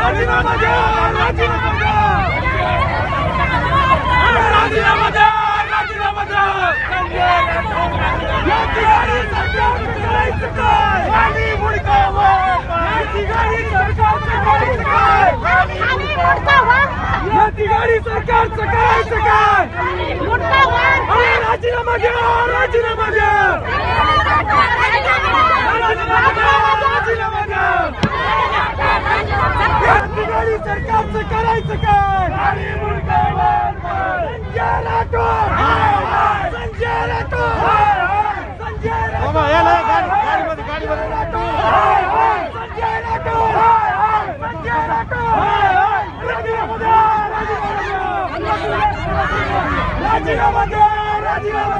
राजीनामा द्या राजीनामा द्या. राजीनामा द्या राजीनामा द्या. या ठिकाणी सरकारचं करायचं काय? खाली मुडकावर या ठिकाणी सरकारचं करायचं काय? या ठिकाणी सरकारचं करायचं काय? अरे राजीनामा घ्या राजीनामा घ्या राजीनामा রাজিনামা রাজিনামা